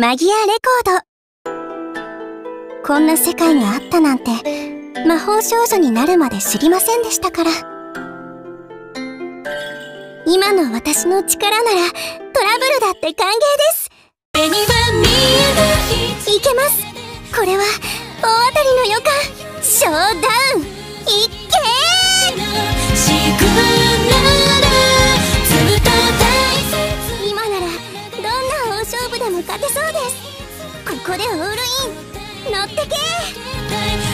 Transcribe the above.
マギアレコード。こんな世界があったなんて魔法少女になるまで知りませんでしたから。今の私の力ならトラブルだって歓迎です。いけます。これは大当たりの予感勝負でも勝てそうです。ここでオールイン。乗ってけ。